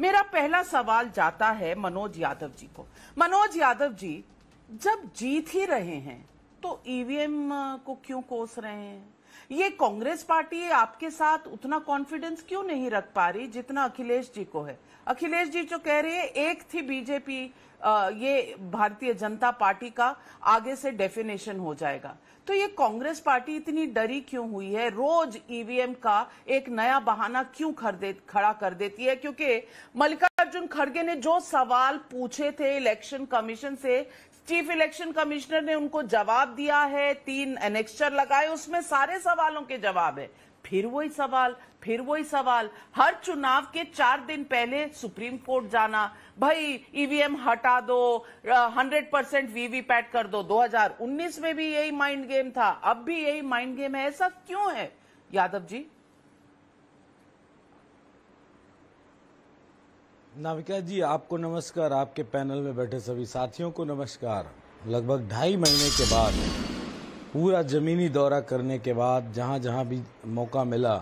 मेरा पहला सवाल जाता है मनोज यादव जी को। मनोज यादव जी, जब जीत ही रहे हैं तो ईवीएम को क्यों कोस रहे हैं? ये कांग्रेस पार्टी आपके साथ उतना कॉन्फिडेंस क्यों नहीं रख पा रही जितना अखिलेश जी को है? अखिलेश जी जो कह रहे हैं, एक थी बीजेपी ये भारतीय जनता पार्टी का, आगे से डेफिनेशन हो जाएगा। तो ये कांग्रेस पार्टी इतनी डरी क्यों हुई है? रोज ईवीएम का एक नया बहाना क्यों खड़ा कर देती है? क्योंकि मल्लिकार्जुन खड़गे ने जो सवाल पूछे थे इलेक्शन कमीशन से चीफ इलेक्शन कमिश्नर ने उनको जवाब दिया है, तीन एनेक्चर लगाए, उसमें सारे सवालों के जवाब है। फिर वही सवाल, फिर वही सवाल। हर चुनाव के चार दिन पहले सुप्रीम कोर्ट जाना। भाई ईवीएम हटा दो हंड्रेड परसेंट वीवीपैट कर दो। 2019 में भी यही माइंड गेम था। अब भी यही माइंड गेम है। ऐसा क्यों है? यादव जी? नाविका जी, आपको नमस्कार। आपके पैनल में बैठे सभी साथियों को नमस्कार। लगभग ढाई महीने के बाद, पूरा ज़मीनी दौरा करने के बाद जहाँ जहाँ भी मौका मिला,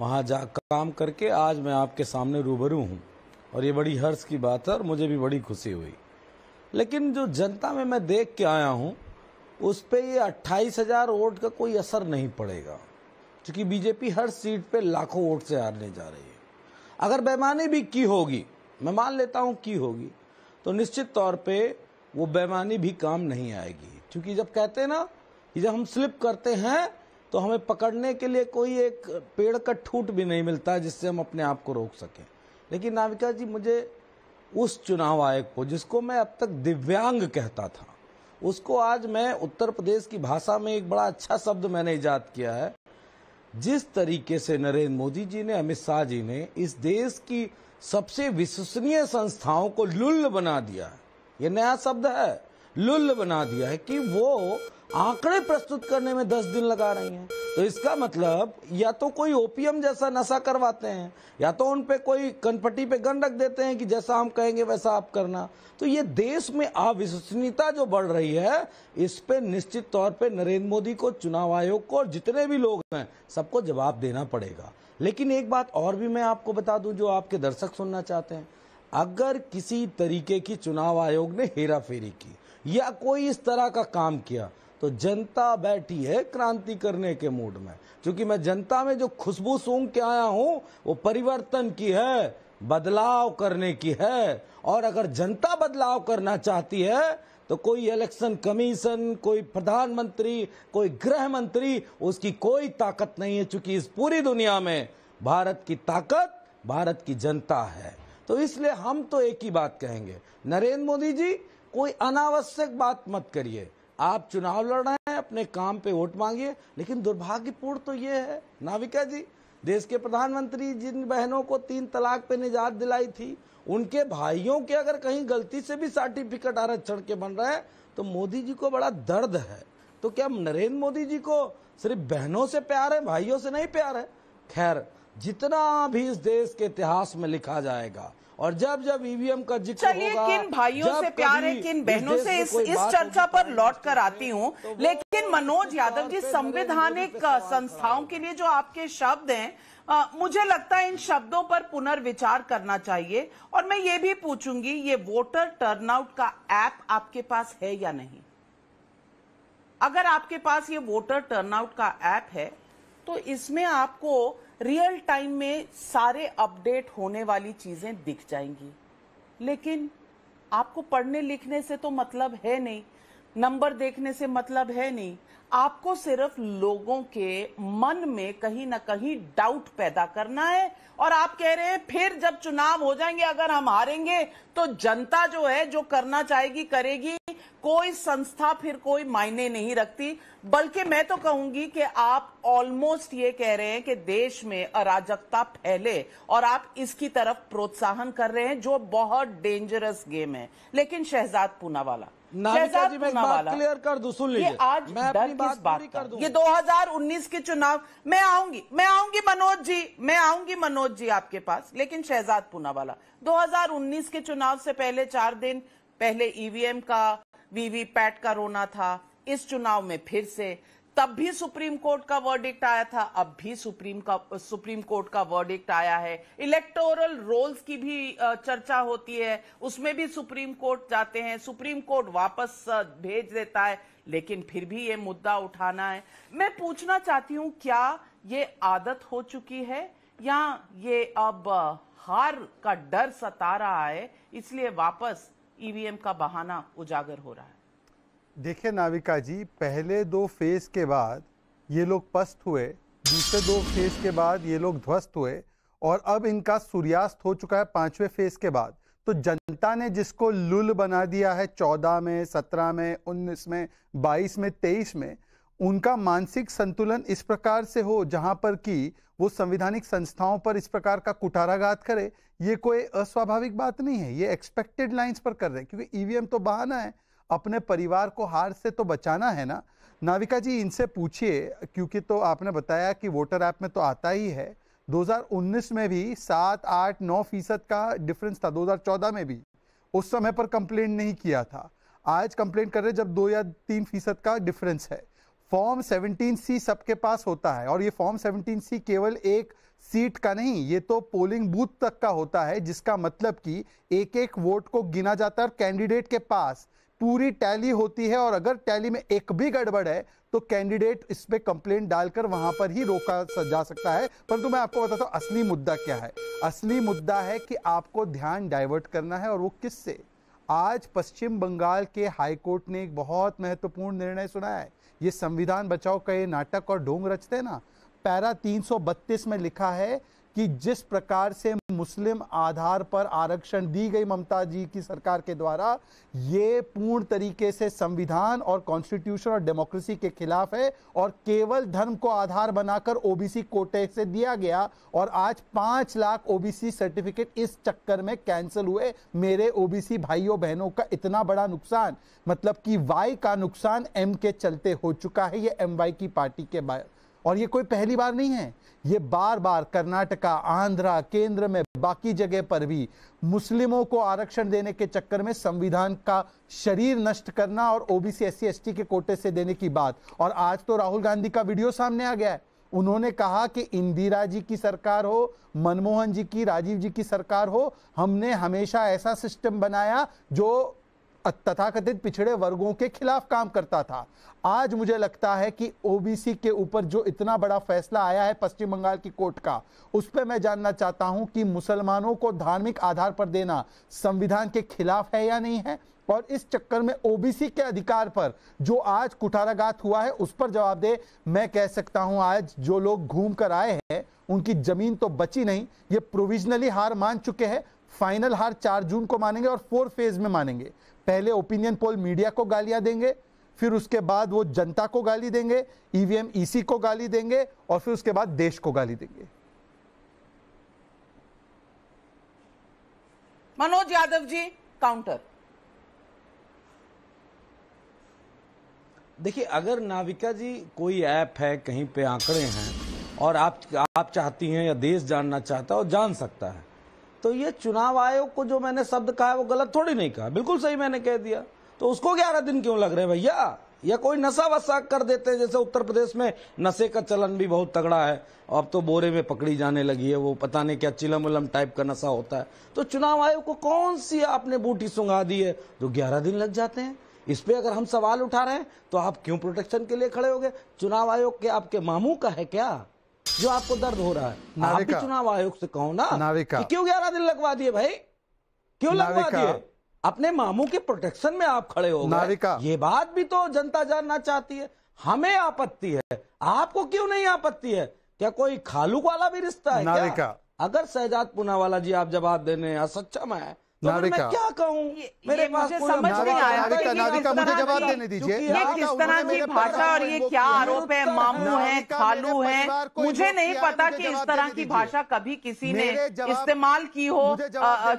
वहाँ जा काम करके आज मैं आपके सामने रूबरू हूँ। और ये बड़ी हर्ष की बात है और मुझे भी बड़ी खुशी हुई। लेकिन जो जनता में मैं देख के आया हूँ, उस पर ये अट्ठाईस हज़ार वोट का कोई असर नहीं पड़ेगा, क्योंकि बीजेपी हर सीट पे लाखों वोट से हारने जा रही है। अगर बेमानी भी की होगी, मैं मान लेता हूँ की होगी तो निश्चित तौर पे वो बेमानी भी काम नहीं आएगी। क्योंकि जब कहते हैं ना कि जब हम स्लिप करते हैं तो हमें पकड़ने के लिए कोई एक पेड़ का ठूट भी नहीं मिलता जिससे हम अपने आप को रोक सकें। लेकिन नाविका जी, मुझे उस चुनाव आयोग को, जिसको मैं अब तक दिव्यांग कहता था, उसको आज मैं उत्तर प्रदेश की भाषा में एक बड़ा अच्छा शब्द मैंने ईजाद किया है। जिस तरीके से नरेंद्र मोदी जी ने, अमित शाह जी ने इस देश की सबसे विश्वसनीय संस्थाओं को लुल्ल बना दिया है। ये नया शब्द है। लुल्ल बना दिया है कि वो आंकड़े प्रस्तुत करने में दस दिन लगा रही हैं। तो इसका मतलब या तो कोई ओपीएम जैसा नशा करवाते हैं, या तो उन पे कोई कनपट्टी पे गन रख देते हैं कि जैसा हम कहेंगे वैसा आप करना। तो ये देश में अविश्वसनीयता जो बढ़ रही है, इस पे निश्चित तौर पे नरेंद्र मोदी को चुनाव आयोग को और जितने भी लोग हैं, सबको जवाब देना पड़ेगा। लेकिन एक बात और भी मैं आपको बता दूँ जो आपके दर्शक सुनना चाहते हैं। अगर किसी तरीके की चुनाव आयोग ने हेरा फेरी की, या कोई इस तरह का काम किया तो जनता बैठी है क्रांति करने के मूड में। क्योंकि मैं जनता में जो खुशबू सूंघ के आया हूँ, वो परिवर्तन की है, बदलाव करने की है। और अगर जनता बदलाव करना चाहती है तो कोई इलेक्शन कमीशन, कोई प्रधानमंत्री, कोई गृह मंत्री, उसकी कोई ताकत नहीं है। क्योंकि इस पूरी दुनिया में भारत की ताकत, भारत की जनता है। तो इसलिए हम तो एक ही बात कहेंगे। नरेंद्र मोदी जी, कोई अनावश्यक बात मत करिए। आप चुनाव लड़ रहे हैं, अपने काम पे वोट मांगिए, लेकिन दुर्भाग्यपूर्ण तो ये है, नाविका जी, देश के प्रधानमंत्री जिन बहनों को तीन तलाक पे निजात दिलाई थी, उनके भाइयों के अगर कहीं गलती से भी सर्टिफिकेट आरक्षण के बन रहे हैं तो मोदी जी को बड़ा दर्द है। तो क्या नरेंद्र मोदी जी को सिर्फ़ बहनों से प्यार है, भाइयों से नहीं प्यार है? खैर, जितना भी इस देश के इतिहास में लिखा जाएगा और जब जब ईवीएम का ज़िक्र चलिए किन भाइयों से प्यार है किन बहनों से इस इस चर्चा पर लौट कर आती हूँ। तो लेकिन मनोज यादव जी संवैधानिक संस्थाओं के लिए जो आपके शब्द हैं आ, मुझे लगता है इन शब्दों पर पुनर्विचार करना चाहिए। और मैं ये भी पूछूँगी ये वोटर टर्नआउट का ऐप आपके पास है या नहीं? अगर आपके पास ये वोटर टर्नआउट का ऐप है तो इसमें आपको रियल टाइम में सारे अपडेट होने वाली चीज़ें दिख जाएँगी। लेकिन आपको पढ़ने लिखने से तो मतलब है नहीं, नंबर देखने से मतलब है नहीं आपको सिर्फ़ लोगों के मन में कहीं ना कहीं डाउट पैदा करना है और आप कह रहे हैं, फिर जब चुनाव हो जाएँगे, अगर हम हारेंगे तो जनता जो है, जो करना चाहेगी, करेगी। कोई संस्था फिर कोई मायने नहीं रखती। बल्कि मैं तो कहूँगी कि आप ऑलमोस्ट ये कह रहे हैं कि देश में अराजकता फैले और आप इसकी तरफ़ प्रोत्साहन कर रहे हैं, जो बहुत डेंजरस गेम है। लेकिन शहजाद पूनावाला नाविका जी मैं बात क्लियर कर दूँ सुन लीजिए। आज मैं अपनी बात बात कर दूँ। ये 2019 के चुनाव मैं आऊँगी मैं आऊँगी मनोज जी मैं आऊँगी मनोज जी आपके पास लेकिन शहजाद पूनावाला। 2019 के चुनाव से पहले चार दिन पहले ईवीएम का वीवीपैट का रोना था इस चुनाव में फिर से तब भी सुप्रीम कोर्ट का वर्डिक्ट आया था, अब भी सुप्रीम का, सुप्रीम कोर्ट का वर्डिक्ट आया है। इलेक्टोरल रोल्स की भी चर्चा होती है। उसमें भी सुप्रीम कोर्ट जाते हैं। सुप्रीम कोर्ट वापस भेज देता है, लेकिन फिर भी ये मुद्दा उठाना है। मैं पूछना चाहती हूँ, क्या ये आदत हो चुकी है? या ये अब हार का डर सता रहा है, इसलिए वापस ईवीएम का बहाना उजागर हो रहा है? देखिए नाविका जी, पहले दो फ़ेज़ के बाद ये लोग पस्त हुए, दूसरे दो फ़ेज़ के बाद ये लोग ध्वस्त हुए और अब इनका सूर्यास्त हो चुका है पाँचवें फ़ेज़ के बाद। तो जनता ने जिसको लुल बना दिया है चौदह में, सत्रह में, उन्नीस में, बाईस में, तेईस में, उनका मानसिक संतुलन इस प्रकार से हो जहाँ पर कि वो संविधानिक संस्थाओं पर इस प्रकार का कुटाराघात करे, ये कोई अस्वाभाविक बात नहीं है, ये एक्सपेक्टेड लाइंस पर कर रहे हैं, क्योंकि ईवीएम तो बहाना है। अपने परिवार को हार से तो बचाना है ना? नाविका जी, इनसे पूछिए, क्योंकि तो आपने बताया कि वोटर ऐप में तो आता ही है। 2019 में भी सात, आठ, नौ फ़ीसद का डिफरेंस था 2014 में भी। उस समय पर कंप्लेंट नहीं किया था। आज कंप्लेंट कर रहे जब दो या तीन फ़ीसद का डिफरेंस है। फॉर्म 17 सी सबके पास होता है, और ये फॉर्म 17 सी केवल एक सीट का नहीं, ये तो पोलिंग बूथ तक का होता है, जिसका मतलब कि एक एक वोट को गिना जाता है और कैंडिडेट के पास पूरी टैली होती है और अगर टैली में एक भी गड़बड़ है तो कैंडिडेट इस पर कंप्लेंट डालकर वहाँ पर ही रोका जा सकता है। परंतु मैं आपको बताता हूँ, असली मुद्दा क्या है? असली मुद्दा है कि आपको ध्यान डाइवर्ट करना है और वो किससे? आज पश्चिम बंगाल के हाईकोर्ट ने एक बहुत महत्वपूर्ण निर्णय सुना है। ये संविधान बचाओ का ये नाटक और ढोंग रचते ना? पैरा 332 में लिखा है कि जिस प्रकार से मुस्लिम आधार पर आरक्षण दी गई ममता जी की सरकार के द्वारा, ये पूर्ण तरीके से संविधान और कॉन्स्टिट्यूशन और डेमोक्रेसी के खिलाफ है और केवल धर्म को आधार बनाकर ओबीसी कोटे से दिया गया और आज पाँच लाख ओबीसी सर्टिफिकेट इस चक्कर में कैंसिल हुए। मेरे ओबीसी भाइयों, बहनों का इतना बड़ा नुकसान मतलब कि वाई का नुकसान एम के चलते हो चुका है, ये एम की पार्टी के बाद और ये कोई पहली बार नहीं है। ये बार बार कर्नाटका, आंध्रा, केंद्र में, बाकी जगह पर भी मुस्लिमों को आरक्षण देने के चक्कर में संविधान का शरीर नष्ट करना और ओबीसी एस सी के कोटे से देने की बात। और आज तो राहुल गांधी का वीडियो सामने आ गया है। उन्होंने कहा कि इंदिरा जी की सरकार हो, मनमोहन जी की, राजीव जी की सरकार हो, हमने हमेशा ऐसा सिस्टम बनाया जो तथाकथित पिछड़े वर्गों के खिलाफ काम करता था। आज मुझे लगता है कि ओबीसी के ऊपर जो इतना बड़ा फैसला आया है पश्चिम बंगाल की कोर्ट का, उस पर मैं जानना चाहता हूँ कि मुसलमानों को धार्मिक आधार पर देना संविधान के खिलाफ है या नहीं है, और इस चक्कर में ओबीसी के अधिकार पर जो आज कुठाराघात हुआ है, उस पर जवाब दे। मैं कह सकता हूँ आज जो लोग घूम कर आए हैं, उनकी ज़मीन तो बची नहीं, ये प्रोविजनली हार मान चुके हैं फाइनल हार चार जून को मानेंगे और फोर फ़ेज़ में मानेंगे। पहले ओपिनियन पोल मीडिया को गालियाँ देंगे फिर उसके बाद वो जनता को गाली देंगे ईवीएम ईसी को गाली देंगे और फिर उसके बाद देश को गाली देंगे। मनोज यादव जी काउंटर देखिए अगर नाविका जी कोई ऐप है कहीं पे आंकड़े हैं और आप आप चाहती हैं या देश जानना चाहता है और जान सकता है तो ये चुनाव आयोग को जो मैंने शब्द कहा है, वो गलत थोड़ी नहीं कहा। बिल्कुल सही मैंने कह दिया। तो उसको ग्यारह दिन क्यों लग रहे भैया? या कोई नशा वसा कर देते हैं, जैसे उत्तर प्रदेश में नशे का चलन भी बहुत तगड़ा है। अब तो बोरे में पकड़ी जाने लगी है, वो पता नहीं क्या चिलम उलम टाइप का नशा होता है। तो चुनाव आयोग को कौन सी आपने बूटी सुंगा दी है? जो ग्यारह दिन लग जाते हैं। इस पे अगर हम सवाल उठा रहे हैं तो आप क्यों प्रोटेक्शन के लिए खड़े हो गए? चुनाव आयोग के आपके मामू का है क्या? जो आपको दर्द हो रहा है। आप भी चुनाव आयोग से कहो ना नाविका। क्यों ग्यारह दिन लगवा दिए भाई? क्यों लगवा दिए? अपने मामू के प्रोटेक्शन में आप खड़े हो नाविका। ये बात भी तो जनता जानना चाहती है। हमें आपत्ति है। आपको क्यों नहीं आपत्ति है? क्या कोई खालू वाला भी रिश्ता है क्या? अगर शहजाद पुनावाला जी आप जवाब देने असक्षम है तो नाविका क्या कहूँ? मेरे पास समझ नहीं आया नाविका मुझे जवाब देने दीजिए। ये किस तरह की भाषा और ये क्या आरोप है? मामू है खालू है। मुझे नहीं पता कि इस तरह की भाषा कभी किसी ने इस्तेमाल की हो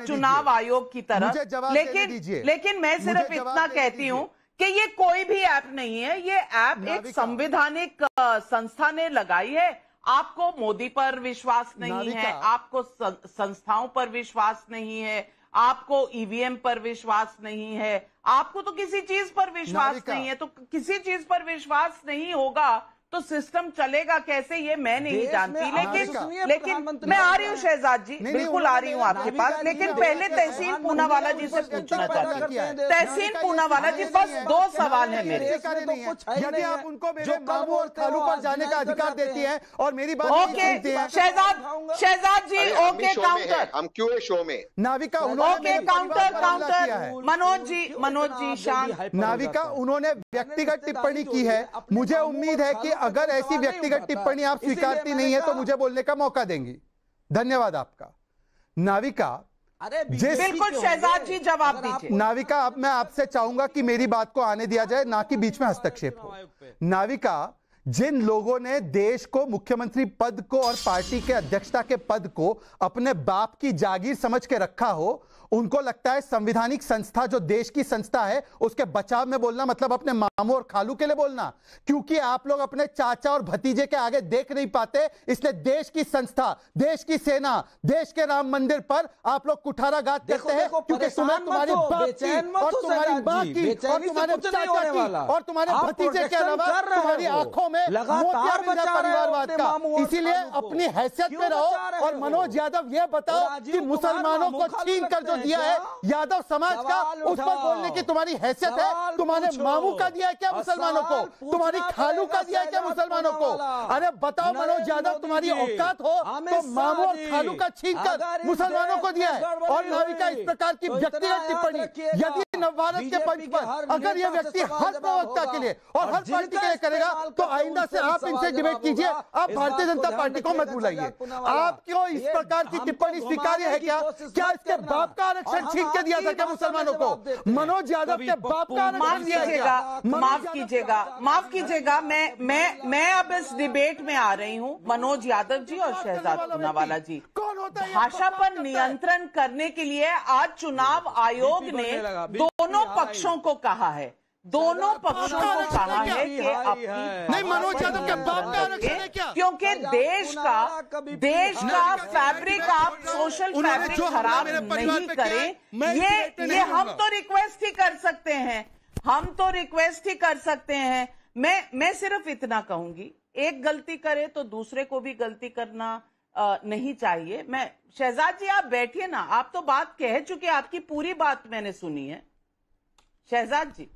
चुनाव आयोग की तरह लेकिन लेकिन मैं सिर्फ़ इतना कहती हूँ कि ये कोई भी ऐप नहीं है ये ऐप एक संवैधानिक संस्था ने लगाई है। आपको मोदी पर विश्वास नहीं है आपको संस्थाओं पर विश्वास नहीं है आपको ईवीएम पर विश्वास नहीं है आपको तो किसी चीज़ पर विश्वास नहीं है तो किसी चीज़ पर विश्वास नहीं होगा। तो सिस्टम चलेगा कैसे ये मैं नहीं जानती। लेकिन लेकिन मैं आ रही हूँ शहजाद जी बिल्कुल आ रही हूँ आपके पास। लेकिन पहले तहसीन पूनावाला जी से पूछना चाहती हूँ। तहसीन पूनावाला जी बस दो सवाल है मेरे। यदि आप उनको मेरे मामू और खालू पर जाने का अधिकार देती हैं। और मेरी बात okay Shahzad Shahzad ji okay counter हम क्यों शो में? Navika okay counter counter Manoj ji Manoj ji शांत। नाविका उन्होंने व्यक्तिगत टिप्पणी की है मुझे उम्मीद है। कि अगर ऐसी व्यक्तिगत टिप्पणी आप स्वीकारती नहीं है तो मुझे बोलने का मौका देंगी। धन्यवाद आपका। नाविका अरे बिल्कुल शहजाद जी जवाब दीजिए। नाविका अब मैं आपसे चाहूँगा कि मेरी बात को आने दिया जाए ना कि बीच में हस्तक्षेप हो। नाविका जिन लोगों ने देश को मुख्यमंत्री पद को और पार्टी के अध्यक्षता के पद को अपने बाप की जागीर समझ के रखा हो उनको लगता है संविधानिक संस्था जो देश की संस्था है उसके बचाव में बोलना मतलब अपने मामू और खालू के लिए बोलना। क्योंकि आप लोग अपने चाचा और भतीजे के आगे देख नहीं पाते इसलिए देश की संस्था देश की सेना देश के राम मंदिर पर आप लोग कुठारा गात देखो, करते हैं। क्योंकि तुम्हारे बाप की और तुम्हारी सैयद की और तुम्हारे चाचा की और तुम्हारे भतीजे के अलावा कर रहे तुम्हारी हो। में लगातार बचा जाए रहे हो परिवारवाद का। इसीलिए अपनी हैसियत में रहो और मनोज यादव ये बताओ कि मुसलमानों को छीन कर जो दिया है यादव समाज का उस पर बोलने की तुम्हारी हैसियत है। तुम्हारे मामू का दिया है क्या मुसलमानों को? तुम्हारी खालू का दिया है क्या मुसलमानों को? अरे बताओ मनोज यादव तुम्हारी औकात हो तो मामू और खालू का छीन कर मुसलमानों को दिया है। और नाविका इस प्रकार की तो व्यक्तिगत टिप्पणी यदि नवभारत के पंच पर अगर ये व्यक्ति हर प्रवक्ता के लिए और हर पार्टी के लिए करेगा तो करते आइंदा से आप इनसे डिबेट कीजिए। आप भारतीय जनता पार्टी को मत बुलाइए आप क्यों इस प्रकार की टिप्पणी स्वीकार्य है क्या? क्या इसके बाप का आरक्षण छीन के दिया था क्या मुसलमानों को? मनोज यादव के बाप का माफ़ आरक्षण दिया कीजिएगा माफ़ कीजिएगा माफ़ कीजिएगा। मैं मैं मैं अब इस डिबेट में आ रही हूँ मनोज यादव जी और शहजाद पूनावाला जी। कौन होता है? भाषा पर नियंत्रण करने के लिए आज चुनाव आयोग ने दोनों। पक्षों को कहा है। दोनों पक्षों को कहा है कि अपनी नहीं, मनोज यादव के बाप का आरक्षण है क्या? क्योंकि देश का देश का फैब्रिक आप सोशल फैब्रिक खराब नहीं करें ये ये हम तो रिक्वेस्ट ही कर सकते हैं हम तो रिक्वेस्ट ही कर सकते हैं। मैं मैं सिर्फ़ इतना कहूँगी एक गलती करे तो दूसरे को भी गलती करना अ, नहीं चाहिए। मैं शहजाद जी आप बैठिए ना आप तो बात कह चुके आपकी पूरी बात मैंने सुनी है। शहजाद जी।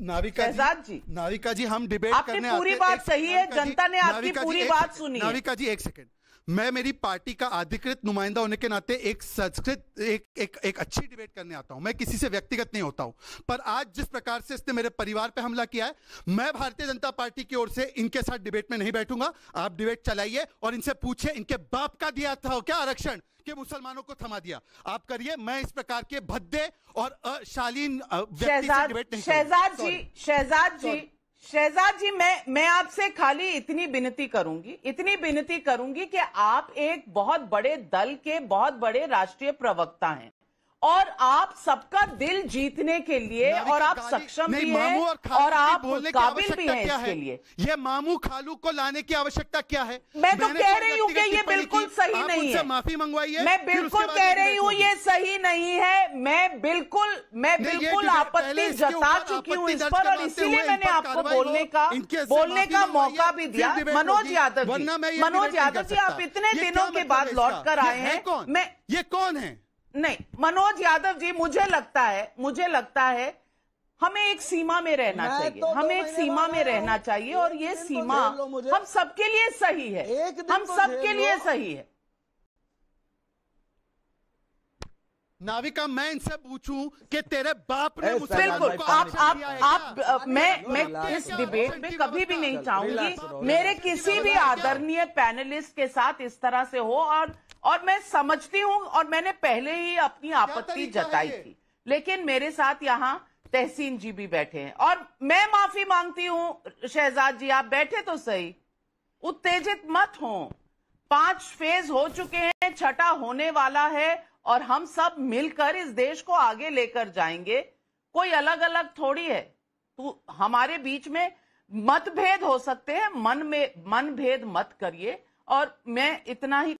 नाविका शहजाद जी। नाविका जी हम डिबेट आपकी करने पूरी बात सही है, जनता ने आपकी पूरी बात सुनी नाविका जी एक सेकंड मैं मेरी पार्टी का अधिकृत नुमाइंदा होने के नाते एक संस्कृत एक एक एक अच्छी डिबेट करने आता हूँ। मैं किसी से व्यक्तिगत नहीं होता हूँ। पर आज जिस प्रकार से इसने मेरे परिवार पे हमला किया है मैं भारतीय जनता पार्टी की ओर से इनके साथ डिबेट में नहीं बैठूँगा। आप डिबेट चलाइए और इनसे पूछिए इनके बाप का दिया था क्या आरक्षण कि मुसलमानों को थमा दिया? आप करिए मैं इस प्रकार के भद्दे और अशालीन व्यक्ति से डिबेट नहीं शहजाद जी शहजाद जी शहजाद जी, मैं मैं आपसे खाली इतनी विनती करूँगी, इतनी विनती करूँगी कि आप एक बहुत बड़े दल के, बहुत बड़े राष्ट्रीय प्रवक्ता हैं। और आप सबका दिल जीतने के लिए और आप सक्षम भी हैं और और आप बोलने की काबिल भी हैं इसके है? लिए। ये मामू खालू को लाने की आवश्यकता क्या है? मैं तो कह रही हूँ कि ये बिल्कुल सही नहीं है। माफ़ी मंगवाइए मैं बिल्कुल कह रही हूँ ये सही नहीं है। मैं बिल्कुल मैं बिल्कुल आपत्ति जता चुकी हूँ इस पर और इसीलिए मैंने आपको बोलने का बोलने का मौका भी दिया मनोज यादव जी। मनोज यादव जी आप इतने दिनों के मतलब बाद लौट कर आए हैं मैं ये कौन है? नहीं मनोज यादव जी मुझे लगता है मुझे लगता है हमें एक सीमा में रहना चाहिए। तो हमें एक सीमा में रहना चाहिए और ये तो सीमा मुझे। हम सबके लिए सही है। हम तो सबके लिए सही है। नाविका मैं इनसे पूछूँ कि तेरे बाप ने मुसलमानों बिल्कुल। आप आप आप मैं मैं इस डिबेट में कभी भी नहीं चाहूँगी मेरे किसी भी आदरणीय पैनलिस्ट के साथ इस तरह से हो और और मैं समझती हूँ और मैंने पहले ही अपनी आपत्ति जताई थी। लेकिन मेरे साथ यहाँ तहसीन जी भी बैठे हैं। और मैं माफ़ी मांगती हूँ शहजाद जी आप बैठे तो सही। उत्तेजित मत हो। पाँच फ़ेज़ हो चुके हैं छठा होने वाला है और हम सब मिलकर इस देश को आगे लेकर जाएँगे। कोई अलग अलग थोड़ी है। तो हमारे बीच में मतभेद हो सकते हैं। मन में मन भेद मत करिए। और मैं इतना ही